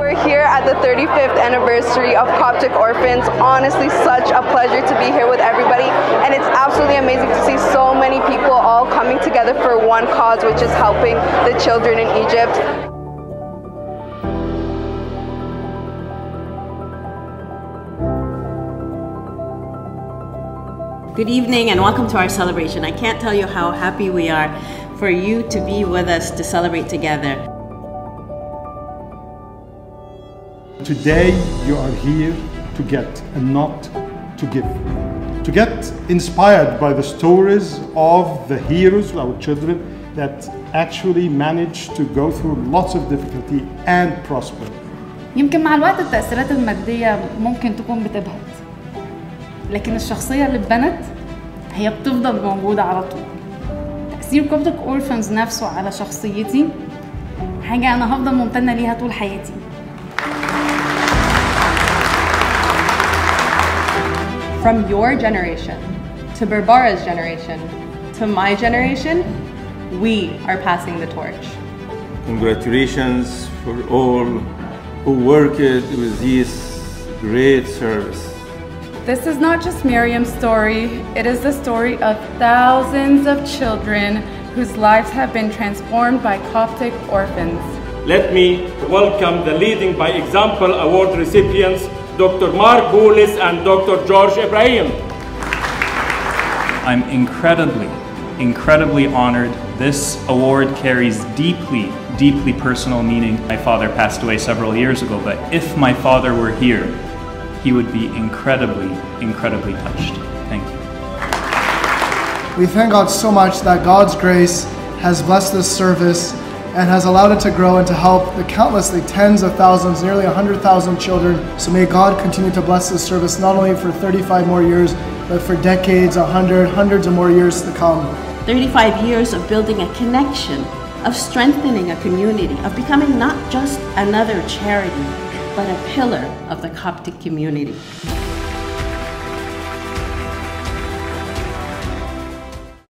We're here at the 35th anniversary of Coptic Orphans. Honestly, such a pleasure to be here with everybody, and it's absolutely amazing to see so many people all coming together for one cause, which is helping the children in Egypt. Good evening and welcome to our celebration. I can't tell you how happy we are for you to be with us to celebrate together. Today you are here to get and not to give. To get inspired by the stories of the heroes, our children, that actually managed to go through lots of difficulty and prosper. يمكن مع الوقت التأثيرات المادية ممكن تكون بتبهت لكن الشخصية اللي اتبنت هي بتفضل موجودة على طول تأثير كوبتك أورفنز نفسه على شخصيتي حاجة أنا هفضل ممتنة ليها طول حياتي From your generation to Barbara's generation to my generation, we are passing the torch. Congratulations for all who worked with this great service. This is not just Miriam's story, it is the story of thousands of children whose lives have been transformed by Coptic orphans. Let me welcome the Leading by Example Award recipients, Dr. Mark Boulis and Dr. George Ibrahim. I'm incredibly, incredibly honored. This award carries deeply, deeply personal meaning. My father passed away several years ago, but if my father were here, he would be incredibly, incredibly touched. Thank you. We thank God so much that God's grace has blessed this service and has allowed it to grow and to help the countlessly tens of thousands, nearly 100,000 children. So may God continue to bless this service not only for 35 more years, but for decades, 100, hundreds of more years to come. 35 years of building a connection, of strengthening a community, of becoming not just another charity, but a pillar of the Coptic community.